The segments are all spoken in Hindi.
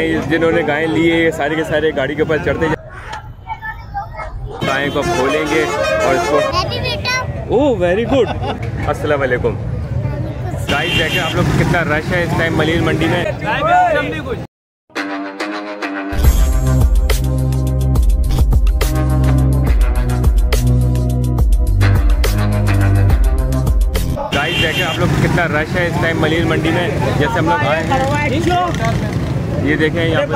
जिन्होंने गाय ली है सारे के सारे गाड़ी के ऊपर चढ़ते गाय को खोलेंगे और इसको ओह वेरी गुड अस्सलाम वालेकुम। गाइस देखें आप लोग कितना रश है इस टाइम मलिर मंडी में। गाइस देखें आप लोग कितना रश है इस टाइम मलिर मंडी में। जैसे हम लोग आए हैं। ये देखें यहाँ पर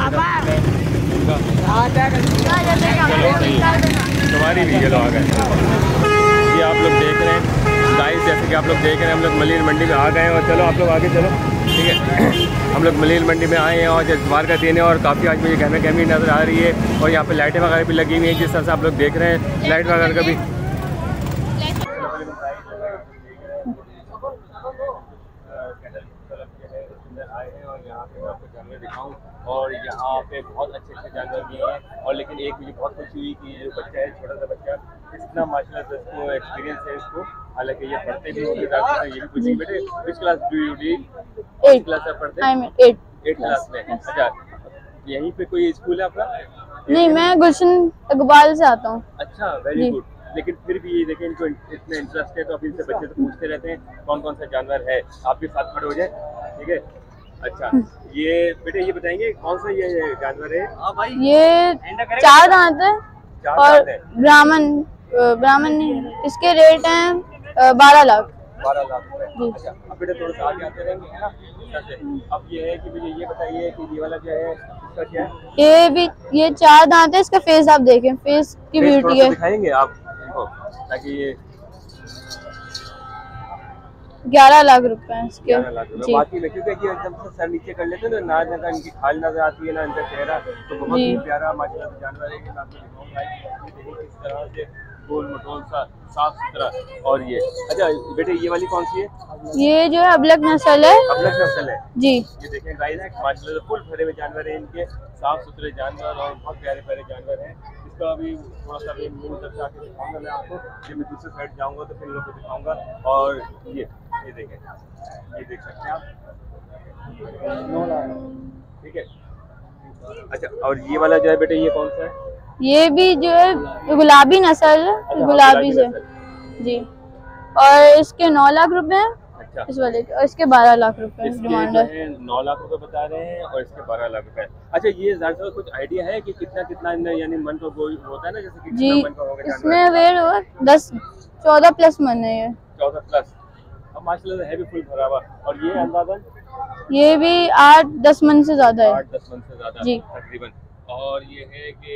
चलो सही है। तुम्हारी भी ये लोग आ गए। ये आप लोग देख रहे हैं। गाइस जैसे कि आप लोग देख रहे हैं हम लोग मलिर मंडी में आ गए हैं और चलो आप लोग आगे चलो। ठीक है? हम लोग मलिर मंडी में आए हैं और इतवार का दिन है और काफ़ी आज मुझे गहना गहमी नज़र आ रही है और यहाँ पे लाइटें वगैरह भी लगी हुई हैं जिस तरह से आप लोग देख रहे हैं। लाइट वगैरह का भी आए हैं और यहाँ पे मैं आपको जानवर दिखाऊँ और यहाँ पे बहुत अच्छे अच्छे जानवर भी हैं। और लेकिन एक मुझे बहुत खुशी हुई कि ये जो बच्चा है छोटा सा बच्चा इतना माशाल्लाह से इसको एक्सपीरियंस है इसको। हालाँकि ये पढ़ते भी होंगे डॉक्टर ये भी पूछेंगे बेटे किस class do you D. Class में पढ़ते हैं? एट एट क्लास में। अच्छा यहीं पे कोई स्कूल है आपका? नहीं मैं गुलशन इकबाल से आता हूँ। अच्छा वेरी गुड लेकिन फिर भी ये देखें इनको इतना इंटरेस्ट है तो अभी इनसे बच्चे तो पूछते रहते हैं कौन कौन सा जानवर है? आप भी साथ खड़े हो जाए ठीक है? अच्छा ये बेटे ये बताएँगे कौन सा ये जानवर है? हाँ भाई। ये चार दांत है और ब्राह्मण ब्राह्मण इसके रेट हैं बारह लाख। बारह लाख अच्छा अब बेटे थोड़ा सा आगे आते रहेंगे है ना? इस तरह से। अब ये है कि मुझे ये बताइए कि ये वाला जो है इसका क्या है? ये भी ये चार दांत है इसका फेस आप देखें फेस की ब्यूटी है। दिखाएँगे आप? ताकि ये ग्यारह लाख रुपए इसके। बाकी में क्योंकि एकदम से सर नीचे कर लेते हैं तो ना जगह इनकी खाल नज़र आती है ना इनका चेहरा तो बहुत ही प्यारा माशाल्लाह से जानवर है कि आपको दिखाऊँगा ये देखिए किस तरह से गोल मटोल सा साफ़ सुथरा और ये। अच्छा बेटे ये वाली कौन सी है? ये जो है अबलक नस्ल है। अबलग नस्ल है। जी। ये देखें गाइस है माशाल्लाह फुल भरे हुए जानवर हैं इनके। साफ़ सुथरे जानवर और बहुत प्यारे प्यारे जानवर हैं। इसका अभी थोड़ा सा भी मुँह तक आके दिखाऊँगा मैं आपको जब मैं दूसरे साइड जाऊँगा तो फिर लोग को दिखाऊँगा। और ये ये देखें ये देख सकते हैं आप। ठीक है। अच्छा और ये वाला जो है बेटे ये कौन सा है? ये भी जो है गुलाबी नस्ल है अच्छा, गुलाबी से जी। और इसके नौ लाख रुपए हैं। अच्छा। इस वाले के और इसके बारह लाख रुपए डिमांड है। नौ लाख रुपए बता रहे हैं और इसके बारह लाख रुपए। अच्छा ये सा कुछ आइडिया है कि कितना कितना यानी मन का वो होता है ना जैसे कि जी इसमें वेट हुआ दस चौदह प्लस मन है ये। चौदह प्लस। अब माशाल्लाह है भी फुल भरा हुआ। और ये अंदाजन? ये भी आठ दस मन से ज़्यादा है। आठ दस मन से ज़्यादा जी। तकरीबन। और ये है कि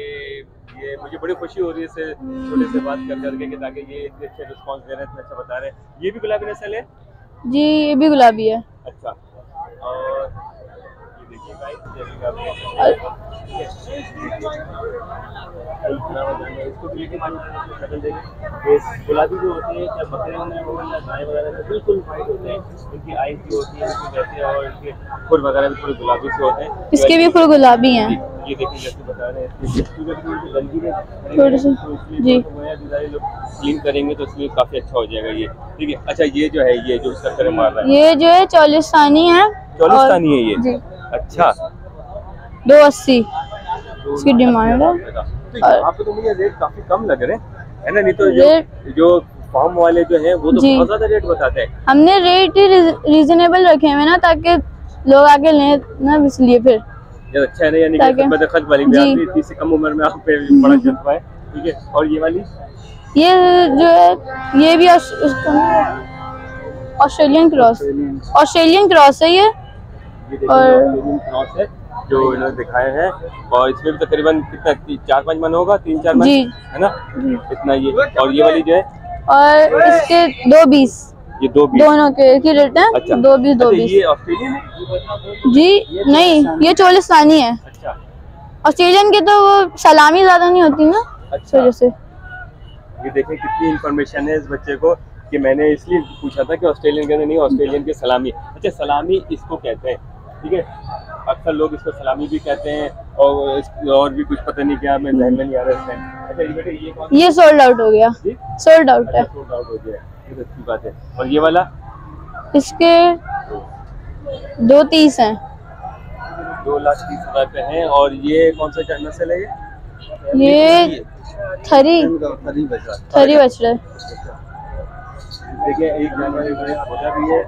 ये मुझे बड़ी खुशी हो रही है इससे छोटे से बात कर करके कि ताकि ये इतने अच्छे रिस्पॉन्स दे रहे हैं इतने अच्छा बता रहे हैं। ये भी गुलाबी नस्ल है? जी ये भी गुलाबी है। अच्छा। और गुलाबी जो होती है चाहे बकरे में हो या गाय वगैरह बिल्कुल वाइट होते हैं इनकी होती है इनकी वैसे और इनके फुल वगैरह भी थोड़े गुलाबी से होते हैं इसके भी फुल गुलाबी हैं। ये देखिए जैसे बता रहे हैं इसकी थोड़ी सी जी। लोग क्लीन करेंगे तो इसलिए काफ़ी अच्छा हो जाएगा ये। ठीक है अच्छा ये जो है ये जो चक्कर मार रहा है। ये जो है चौलिस्तानी है चौलिस्तानी है ये? जी। अच्छा। दो अस्सी। इसकी डिमांड है। तो पे तो मुझे रेट काफ़ी कम लग रहे हैं। ना नहीं तो जो जो फार्म वाले जो हैं वो तो बहुत ज़्यादा रेट बताते हैं। हमने रेट ही रीजनेबल रखे हुए ना ताकि लोग आके लें ना इसलिए फिर। अच्छा है ना यानी वाली इतनी सी कम उम्र में आप पे बड़ा जज्बा है। ठीक है और ये वाली? ये जो है ये भी ऑस्ट्रेलियन क्रॉस। ऑस्ट्रेलियन क्रॉस है ये। और- जो इन्होंने दिखाए हैं। और इसमें भी तकरीबन कितना चार पाँच मन होगा? तीन चार मन? जी। है ना? इतना ये। और ये वाली जो है? और इसके दो बीस। ये दो बीस। दोनों के एक ही रेट है? अच्छा। दो बीस दो अच्छा, बीस। ये ऑस्ट्रेलियन जी नहीं ये चोलिस्तानी है। अच्छा। ऑस्ट्रेलियन की तो वो सलामी ज़्यादा नहीं होती ना अच्छा। वजह से। ये देखें कितनी इन्फॉर्मेशन है इस बच्चे को कि मैंने इसलिए पूछा था कि ऑस्ट्रेलियन के नहीं ऑस्ट्रेलियन की सलामी। अच्छा सलामी इसको कहते हैं। ठीक है? अक्सर लोग इसको सलामी भी कहते हैं और और भी कुछ पता नहीं क्या मैं जहन में नहीं आ रहा अच्छा ये बेटे ये कौन ये सोल्ड आउट हो गया। सोल्ड आउट अच्छा है। सोल्ड आउट हो गया। ये तो अच्छी बात है। और ये वाला? इसके दो तीस हैं। दो लाख तीस हज़ार पे हैं। और ये कौन सा जानवर से है ये थरी। थरी बच रहा है। देखिए एक जानवर भी है।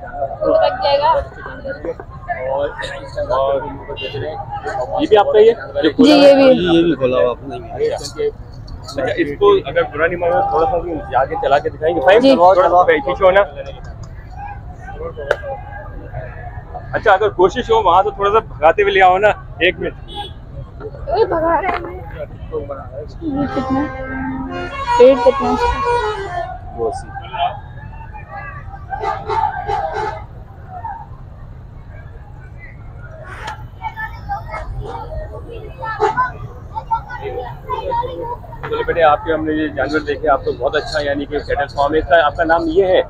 और रहे हैं। ये भी आपका ही है? जो जी ये भी ये भी खोला हुआ आपने? अच्छा। इसको अगर बुरा नहीं मानो थोड़ा सा भी आगे चला के दिखाएँगे। फाइन थोड़ा सा पीछे होना अच्छा अगर कोशिश हो वहाँ से थोड़ा सा भगाते हुए ले आओ ना एक मिनट। ये कितना? रेट कितना? है इसका? बोले बेटे आपके हमने ये जानवर देखे आपको बहुत अच्छा यानी कि कैटल फार्म है। इसका आपका नाम ये है?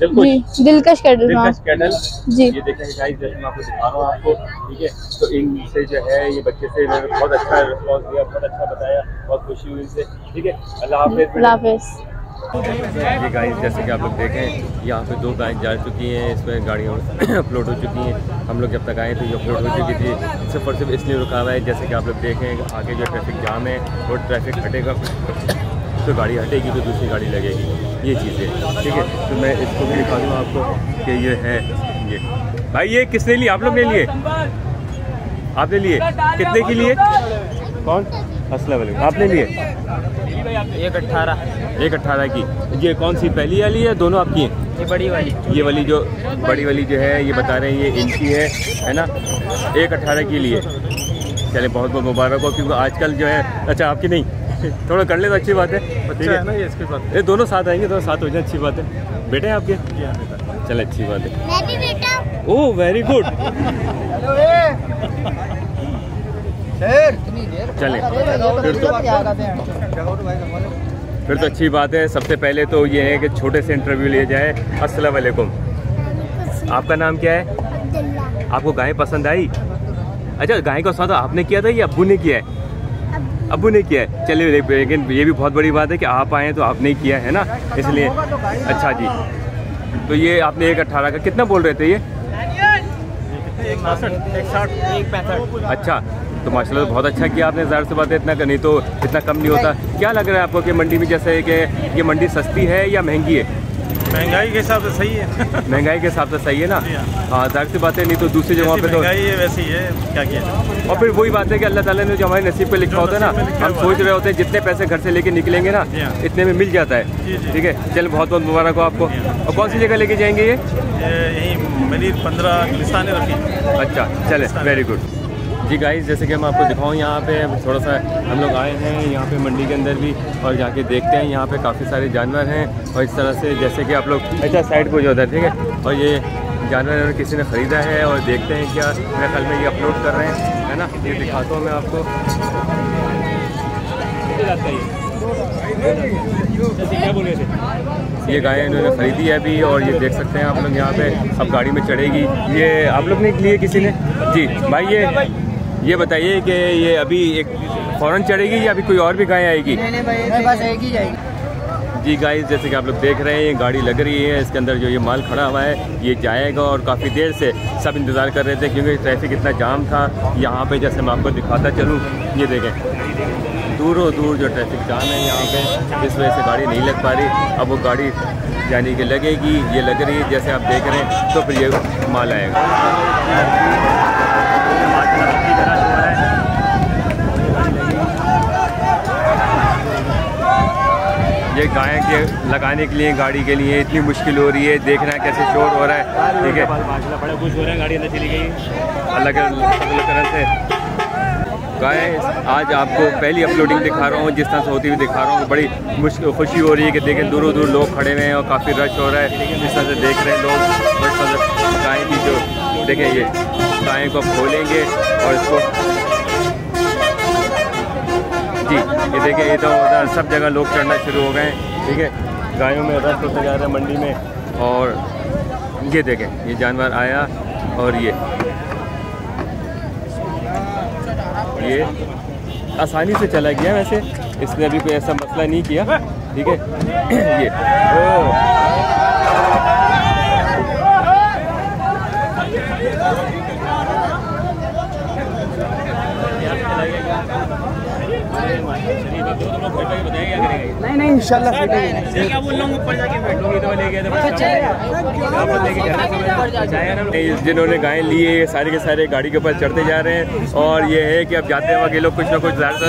बिल्कुल। दिलकश कैटल दिलकश कैटल जी। ये देखें गाइस जैसे मैं आपको दिखा रहा हूँ आपको ठीक है? तो इनसे जो है ये बच्चे से बहुत अच्छा रिस्पॉन्स दिया बहुत अच्छा बताया बहुत खुशी हुई इनसे ठीक है? अल्लाह हाफिज़। अल्लाह हाफिज़। ये गाइस जैसे कि आप लोग देखें यहाँ पे दो गाय जा चुकी हैं इसमें गाड़ियाँ अपलोड हो चुकी हैं। हम लोग जब तक आए तो ये अपलोड हो चुकी थी। सिर्फ़ और सिर्फ़ इसलिए रुका हुआ है जैसे कि आप लोग देखें आगे जो ट्रैफ़िक जाम है वो ट्रैफ़िक हटेगा तो गाड़ी हटेगी तो दूसरी गाड़ी लगेगी। ये चीज़ें ठीक है? तो मैं इसको भी दिखा दूँ आपको कि ये है ये। भाई ये किसने लिए? आप लोग ने लिए? आपने लिए? कितने के लिए? कौन? असल आपने लिए। एक अट्ठारह। एक अट्ठारह की। ये कौन सी पहली वाली है? दोनों आपकी हैं? ये बड़ी वाली। ये वाली जो बड़ी वाली जो है ये बता रहे हैं ये इनकी है है ना? एक अट्ठारह के लिए। चले बहुत बहुत मुबारक हो क्योंकि आजकल जो है अच्छा आपकी नहीं। थोड़ा कर ले तो अच्छी बात है। ठीक है ना ये इसके साथ ये दोनों साथ आएँगे दोनों साथ हो जाए अच्छी बात है। बेटे हैं आपके? चले अच्छी बात है। मैं भी बेटा ओह वेरी गुड चले। फिर तो फिर तो अच्छी बात है। सबसे पहले तो ये है कि छोटे से इंटरव्यू लिए जाए। अस्सलाम वालेकुम। आपका नाम क्या है? आपको गाय पसंद आई? अच्छा गाय का सौदा आपने किया था या अब्बू ने किया है? अबू ने किया है। चलिए लेकिन ये भी बहुत बड़ी बात है कि आप आए तो आपने ही किया है ना? इसलिए अच्छा जी। तो ये आपने एक अट्ठारह का कितना बोल रहे थे ये? एक एक साठ एक पैंसठ। अच्छा। तो माशाल्लाह बहुत अच्छा किया आपने ज़ाहिर सी बात है इतना नहीं तो इतना कम नहीं होता। क्या लग रहा है आपको कि मंडी में जैसे कि ये मंडी सस्ती है या महँगी है? महँगाई के हिसाब से सही है। महँगाई के हिसाब से सही है ना? हाँ। हाँ ज़ाहिर सी बात है नहीं तो दूसरी जगह पे तो महँगाई है वैसी है क्या किया और फिर वही बात है कि अल्लाह ताला ने जो हमारे नसीब पे लिखा होता है ना हम सोच रहे होते हैं जितने पैसे घर से लेके निकलेंगे ना हाँ। इतने में मिल जाता है। ठीक है? चल बहुत बहुत मुबारक हो आपको। हाँ। और कौन सी जगह लेके जाएँगे ये? ये यही मनीर पंद्रह अच्छा चले वेरी गुड जी गाइस जैसे कि मैं आपको दिखाऊँ, यहाँ पे थोड़ा सा हम लोग आए हैं, यहाँ पे मंडी के अंदर भी और जाके देखते हैं, यहाँ पे काफ़ी सारे जानवर हैं और इस तरह से जैसे कि आप लोग अच्छा साइड को जो है ठीक है? और ये जानवर किसी ने ख़रीदा है और देखते हैं क्या मेरे ख्याल में ये अपलोड कर रहे हैं, है ना? ये दिखाता हूँ मैं आपको। ये गाय इन्होंने खरीदी है अभी और ये देख सकते हैं आप लोग, यहाँ पे अब गाड़ी में चढ़ेगी। ये आप लोग ने लिए किसी ने? जी, भाई ये ये बताइए कि ये अभी एक फ़ौरन चढ़ेगी या अभी कोई और भी गाय आएगी? नहीं नहीं बस एक ही जाएगी जी गाइस जैसे कि आप लोग देख रहे हैं ये गाड़ी लग रही है इसके अंदर जो ये माल खड़ा हुआ है ये जाएगा और काफ़ी देर से सब इंतज़ार कर रहे थे क्योंकि ट्रैफ़िक इतना जाम था। यहाँ पे जैसे मैं आपको दिखाता चलूँ ये देखें दूरों दूर जो ट्रैफ़िक जाम है यहाँ पे इस वजह से गाड़ी नहीं लग पा रही। अब वो गाड़ी यानी कि लगेगी ये लग रही है जैसे आप देख रहे हैं तो फिर ये माल आएगा। ये गाय के लगाने के लिए, गाड़ी के लिए इतनी मुश्किल हो रही है, देखना है कैसे शोर हो रहा है। ठीक है। बड़ा खुश हो रहा है गाड़ी अंदर चली गई अलग अलग तरह से। गाय, आज आपको पहली अपलोडिंग दिखा रहा हूँ, जिस तरह से होती हुई दिखा रहा हूँ। बड़ी मुश्किल, खुशी हो रही है कि देखें दूरों दूर लोग खड़े हुए हैं और काफ़ी रश हो रहा है। जिस तरह से देख रहे हैं लोग गाय की जो, देखें ये, गाय को खोलेंगे और इसको जी ये देखें ये तो उधर सब जगह लोग चढ़ना शुरू हो गए हैं, ठीक है? गायों में रस होता जा रहा है मंडी में, और ये देखें, ये जानवर आया, और ये। ये आसानी से चला गया वैसे, इसने अभी कोई ऐसा मसला नहीं किया, ठीक है? ये। ओ चलिए तो तुम लोग घर पे बताइए क्या करेंगे नहीं नहीं इंशाल्लाह फिटेंगे। क्या बोल रहा हूँ ऊपर जाके इधर ले गए जिन्होंने गाय ली है सारे के सारे गाड़ी के ऊपर चढ़ते जा रहे हैं। और ये है कि अब जाते वक्त ये लोग कुछ ना कुछ ज़्यादा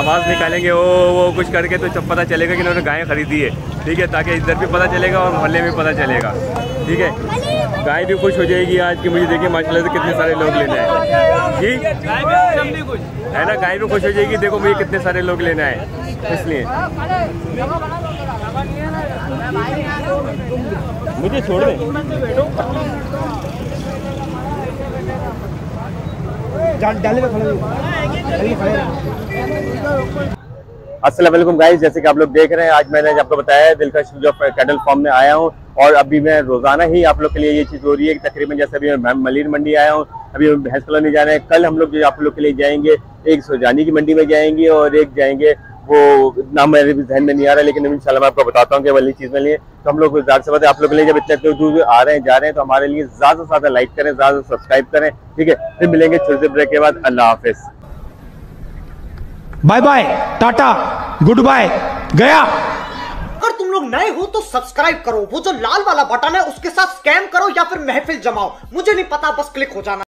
आवाज़ निकालेंगे ओ वो कुछ करके तो जब पता चलेगा कि इन्होंने गाय खरीदी है। ठीक है ताकि इधर भी पता चलेगा और मोहल्ले में पता चलेगा। ठीक है? गाय भी खुश हो जाएगी आज की मुझे देखिए माशाल्लाह से कितने सारे लोग लेने आए जी है ना? गाय भी खुश हो जाएगी। देखो मुझे कितने सारे लोग लेने आए इसलिए। मुझे छोड़ दे। डाले में खड़े खड़े वालेकुम गाइस जैसे कि आप लोग देख रहे हैं, आज मैंने आपको बताया है, दिलकश जो कैटल फॉर्म में आया हूँ और अभी मैं रोज़ाना ही आप लोग के लिए ये चीज़ हो रही है कि तकरीबन जैसे अभी मैं मलिर मंडी आया हूँ, अभी भैंस कॉलोनी जा रहे हैं। कल हम लोग जो आप लोग के लिए जाएँगे, एक सुजानी की मंडी में जाएँगे और एक जाएँगे, वो नाम मेरे जहन में नहीं आ रहा, लेकिन इंशाल्लाह मैं आपको बताता हूँ कि वाली चीज़ में लिए। तो हम लोग ज़्यादा से बात आप लोग के लिए जब इतने दूर दूर आ रहे हैं, जा रहे हैं तो हमारे लिए ज़्यादा से ज़्यादा लाइक करें, ज़्यादा सब्सक्राइब करें, ठीक है? फिर मिलेंगे छोटे ब्रेक के बाद। अल्लाह हाफिज़। Bye bye, tata good bye गया। अगर तुम लोग नए हो तो सब्सक्राइब करो। वो जो लाल वाला बटन है, उसके साथ स्कैम करो या फिर महफिल जमाओ। मुझे नहीं पता, बस क्लिक हो जाना।